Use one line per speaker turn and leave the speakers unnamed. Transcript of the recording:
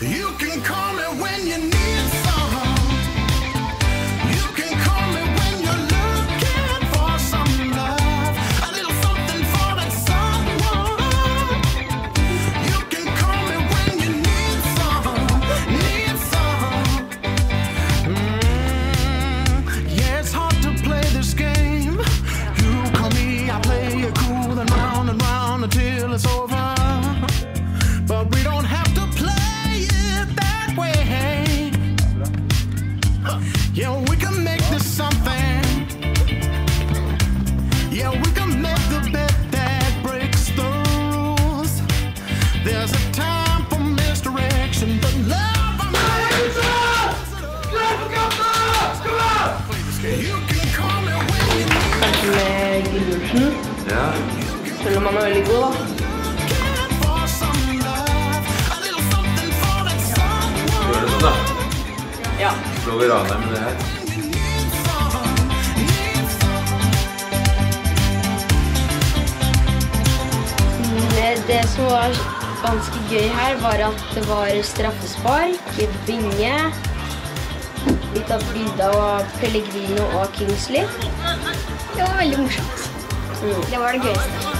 You can call me when you need Yeah, we can make this something. Yeah, we can make the bet that breaks the rules. There's a time for misdirection, but love. You can call me when you
Ja. Slår vi Ranheim med det her?
Det som var ganske gøy her, var at det var straffespark, binge, litt av bilde av Pellegrino og Kingsley.
Det var veldig morsomt. Det var det gøyeste.